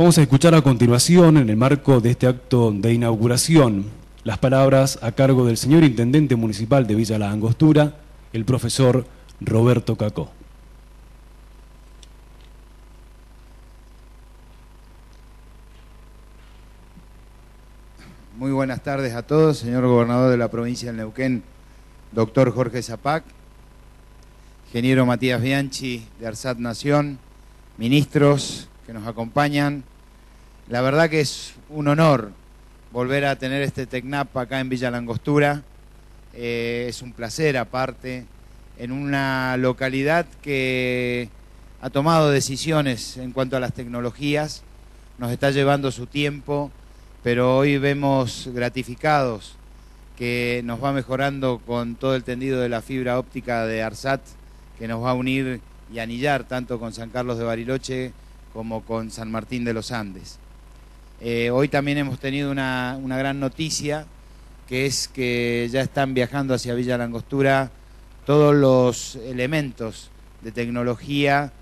Vamos a escuchar a continuación, en el marco de este acto de inauguración, las palabras a cargo del señor Intendente Municipal de Villa La Angostura, el profesor Roberto Cacó. Muy buenas tardes a todos, señor gobernador de la provincia del Neuquén, doctor Jorge Zapac, ingeniero Matías Bianchi de Arsat Nación, ministros que nos acompañan. La verdad que es un honor volver a tener este TECNAP acá en Villa Langostura. Eh, es un placer aparte, en una localidad que ha tomado decisiones en cuanto a las tecnologías, nos está llevando su tiempo pero hoy vemos gratificados que nos va mejorando con todo el tendido de la fibra óptica de ARSAT, que nos va a unir y anillar tanto con San Carlos de Bariloche como con San Martín de los Andes. Eh, hoy también hemos tenido una, una, gran noticia, que es que ya están viajando hacia Villa Langostura todos los elementos de tecnología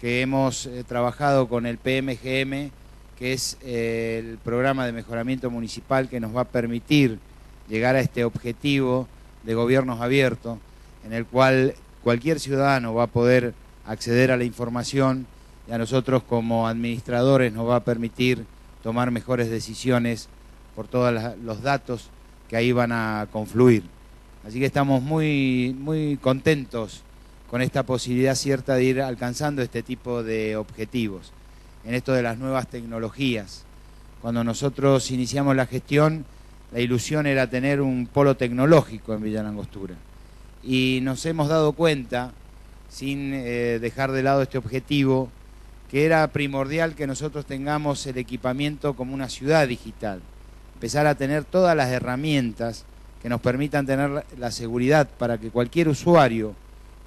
que hemos eh, trabajado con el PMGM que es eh, el programa de mejoramiento municipal que nos va a permitir llegar a este objetivo de gobiernos abiertos, en el cual cualquier ciudadano va a poder acceder a la información y a nosotros como administradores nos va a permitir tomar mejores decisiones por todos los datos que ahí van a confluir. Así que estamos muy, muy contentos con esta posibilidad cierta de ir alcanzando este tipo de objetivos en esto de las nuevas tecnologías. Cuando nosotros iniciamos la gestión, la ilusión era tener un polo tecnológico en Villa Langostura. Y nos hemos dado cuenta, sin eh, dejar de lado este objetivo, que era primordial que nosotros tengamos el equipamiento como una ciudad digital. Empezar a tener todas las herramientas que nos permitan tener la seguridad para que cualquier usuario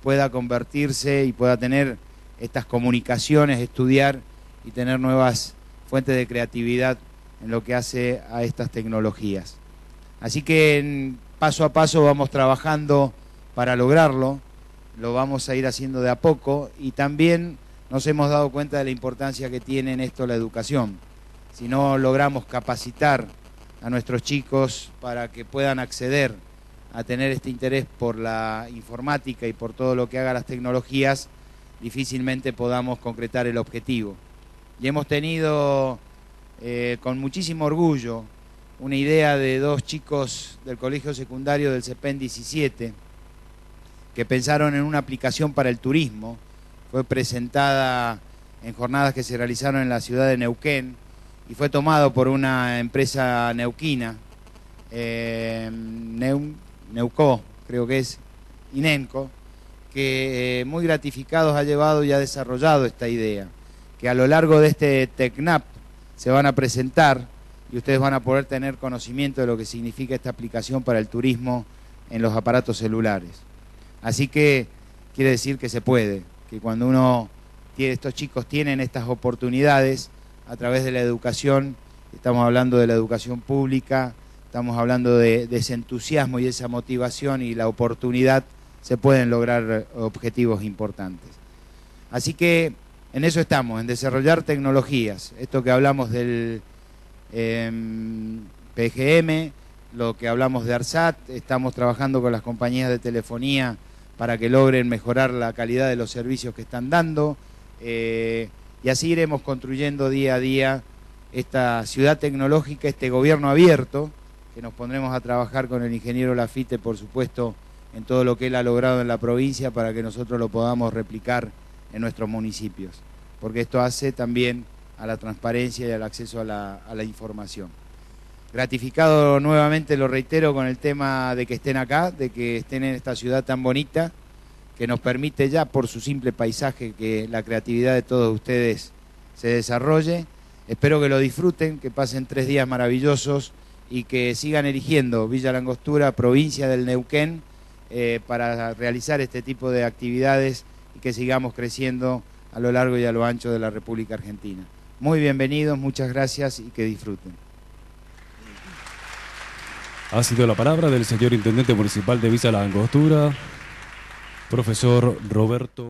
pueda convertirse y pueda tener estas comunicaciones, estudiar y tener nuevas fuentes de creatividad en lo que hace a estas tecnologías. Así que paso a paso vamos trabajando para lograrlo, lo vamos a ir haciendo de a poco y también nos hemos dado cuenta de la importancia que tiene en esto la educación. Si no logramos capacitar a nuestros chicos para que puedan acceder a tener este interés por la informática y por todo lo que haga las tecnologías, difícilmente podamos concretar el objetivo y hemos tenido eh, con muchísimo orgullo una idea de dos chicos del colegio secundario del CEPEN 17 que pensaron en una aplicación para el turismo. Fue presentada en jornadas que se realizaron en la ciudad de Neuquén y fue tomado por una empresa neuquina, eh, Neuco, creo que es, Inenco, que eh, muy gratificados ha llevado y ha desarrollado esta idea que a lo largo de este TECNAP se van a presentar y ustedes van a poder tener conocimiento de lo que significa esta aplicación para el turismo en los aparatos celulares. Así que quiere decir que se puede, que cuando uno tiene, estos chicos tienen estas oportunidades a través de la educación, estamos hablando de la educación pública, estamos hablando de, ese entusiasmo y esa motivación y la oportunidad, se pueden lograr objetivos importantes. Así que en eso estamos, en desarrollar tecnologías. Esto que hablamos del em, PGM, lo que hablamos de ARSAT, estamos trabajando con las compañías de telefonía para que logren mejorar la calidad de los servicios que están dando. Eh, y así iremos construyendo día a día esta ciudad tecnológica, este gobierno abierto, que nos pondremos a trabajar con el ingeniero Lafite, por supuesto, en todo lo que él ha logrado en la provincia para que nosotros lo podamos replicar en nuestros municipios, porque esto hace también a la transparencia y al acceso a la, información. Gratificado nuevamente, lo reitero, con el tema de que estén acá, de que estén en esta ciudad tan bonita, que nos permite ya por su simple paisaje que la creatividad de todos ustedes se desarrolle. Espero que lo disfruten, que pasen tres días maravillosos y que sigan eligiendo Villa Langostura, provincia del Neuquén, eh, para realizar este tipo de actividades y que sigamos creciendo a lo largo y a lo ancho de la República Argentina. Muy bienvenidos, muchas gracias y que disfruten. Ha sido la palabra del señor Intendente Municipal de Visa La Angostura, profesor Roberto.